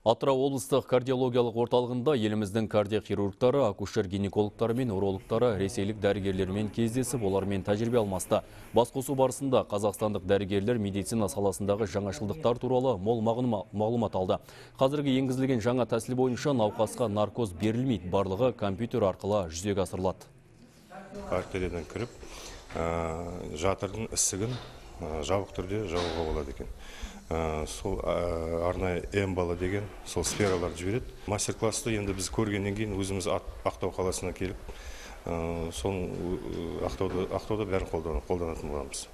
Атырау облыстық кардиологиялық орталығында еліміздің кардиохирургтары, акушер-гинекологтары мен урологтары ресейлік дәрігерлермен кездесіп, олармен тәжірибе алмасты. Басқосу барысында қазақстандық дәрігерлер медицина саласындағы жаңашылдықтар туралы мол мағлұма- мағлұмат алды. Қазіргі енгізілген жаңа тәсіл бойынша науқасқа наркоз берілмейді, барлығы компьютер арқылы жүзеге асырылады. артериядан кіріп жатырдың ісігін жабық түрде жабуға болады екен. Сол арнайы эмбала деген сол сфераларды жібереді. Мастер классты енді біз көргеннен кейін өзіміз ақтау қаласына келіп соның ә, ақтауда ақтауда бәрін қолдан- қолданатын боламыз.